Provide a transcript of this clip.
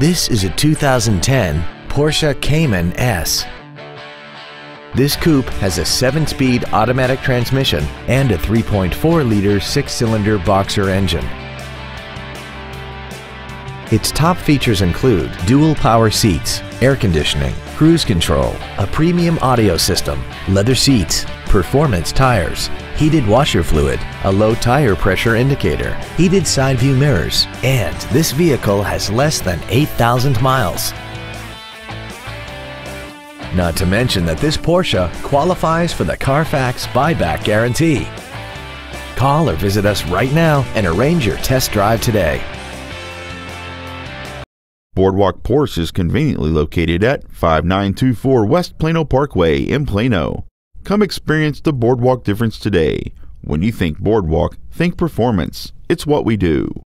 This is a 2010 Porsche Cayman S. This coupe has a 7-speed automatic transmission and a 3.4-liter 6-cylinder boxer engine. Its top features include dual power seats, air conditioning, cruise control, a premium audio system, leather seats, performance tires, heated washer fluid, a low tire pressure indicator, heated side view mirrors, and this vehicle has less than 8,000 miles. Not to mention that this Porsche qualifies for the Carfax buyback guarantee. Call or visit us right now and arrange your test drive today. Boardwalk Porsche is conveniently located at 5924 West Plano Parkway in Plano. Come experience the Boardwalk difference today. When you think Boardwalk, think performance. It's what we do.